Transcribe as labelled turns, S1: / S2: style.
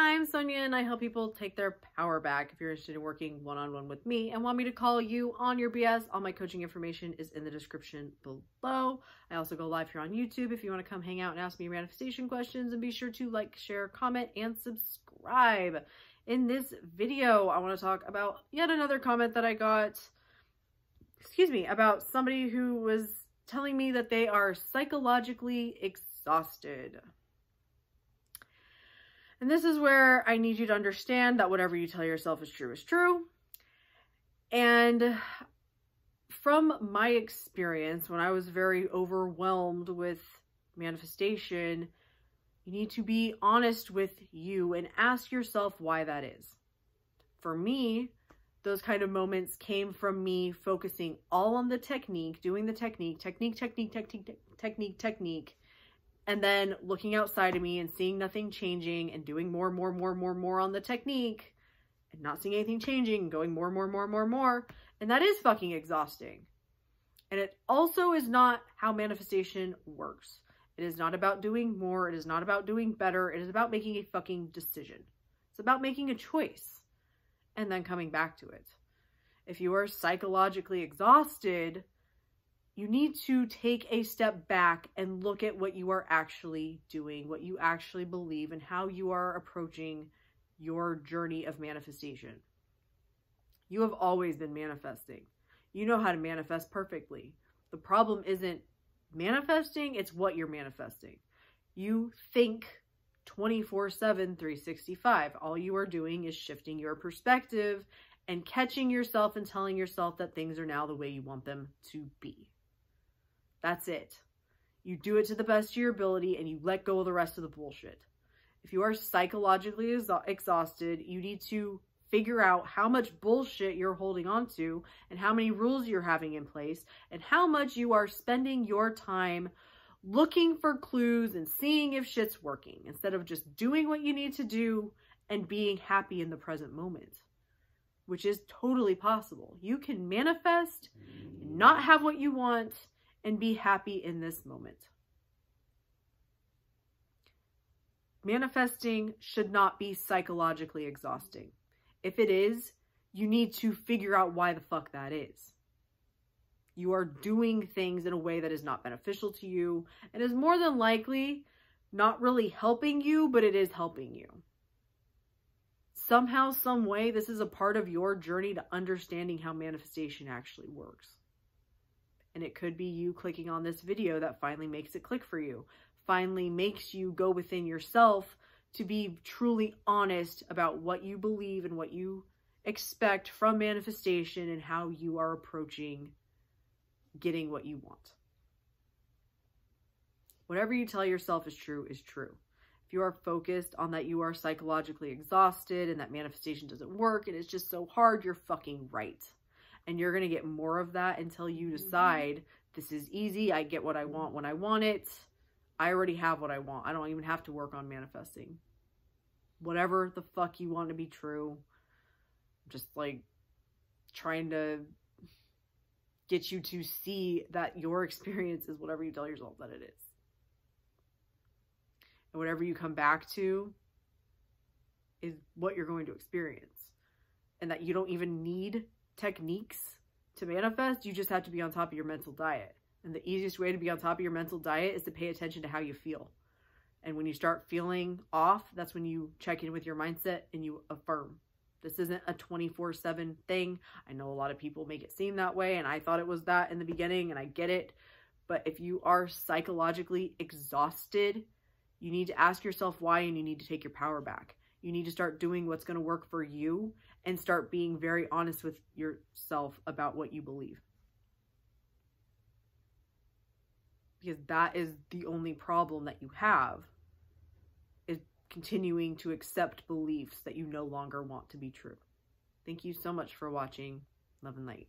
S1: I'm Sonja and I help people take their power back. If you're interested in working one-on-one -on -one with me and want me to call you on your BS, all my coaching information is in the description below. I also go live here on YouTube if you want to come hang out and ask me manifestation questions and be sure to like, share, comment, and subscribe. In this video, I want to talk about yet another comment that I got, excuse me, about somebody who was telling me that they are psychologically exhausted. And this is where I need you to understand that whatever you tell yourself is true is true. And from my experience, when I was very overwhelmed with manifestation, you need to be honest with you and ask yourself why that is. For me, those kind of moments came from me focusing all on the technique, doing the technique, technique, technique, technique, technique, technique, and then looking outside of me and seeing nothing changing and doing more, more, more, more, more on the technique and not seeing anything changing going more, more, more, more, more. And that is fucking exhausting. And it also is not how manifestation works. It is not about doing more. It is not about doing better. It is about making a fucking decision. It's about making a choice and then coming back to it. If you are psychologically exhausted, you need to take a step back and look at what you are actually doing, what you actually believe, and how you are approaching your journey of manifestation. You have always been manifesting. You know how to manifest perfectly. The problem isn't manifesting, it's what you're manifesting. You think 24 7, 365. All you are doing is shifting your perspective and catching yourself and telling yourself that things are now the way you want them to be. That's it. You do it to the best of your ability and you let go of the rest of the bullshit. If you are psychologically exhausted, you need to figure out how much bullshit you're holding on to and how many rules you're having in place and how much you are spending your time looking for clues and seeing if shit's working instead of just doing what you need to do and being happy in the present moment, which is totally possible. You can manifest, not have what you want, and be happy in this moment. Manifesting should not be psychologically exhausting. If it is, you need to figure out why the fuck that is. You are doing things in a way that is not beneficial to you and is more than likely not really helping you, but it is helping you. Somehow, some way, this is a part of your journey to understanding how manifestation actually works. And it could be you clicking on this video that finally makes it click for you, finally makes you go within yourself to be truly honest about what you believe and what you expect from manifestation and how you are approaching getting what you want. Whatever you tell yourself is true is true. If you are focused on that you are psychologically exhausted and that manifestation doesn't work and it's just so hard, you're fucking right and you're going to get more of that until you mm-hmm. decide this is easy. I get what I want when I want it. I already have what I want. I don't even have to work on manifesting. Whatever the fuck you want to be true. Just like trying to get you to see that your experience is whatever you tell yourself that it is. And whatever you come back to is what you're going to experience. And that you don't even need techniques to manifest, you just have to be on top of your mental diet. And the easiest way to be on top of your mental diet is to pay attention to how you feel. And when you start feeling off, that's when you check in with your mindset and you affirm. This isn't a 24 7 thing. I know a lot of people make it seem that way, and I thought it was that in the beginning, and I get it. But if you are psychologically exhausted, you need to ask yourself why and you need to take your power back. You need to start doing what's going to work for you and start being very honest with yourself about what you believe. Because that is the only problem that you have is continuing to accept beliefs that you no longer want to be true. Thank you so much for watching. Love and light.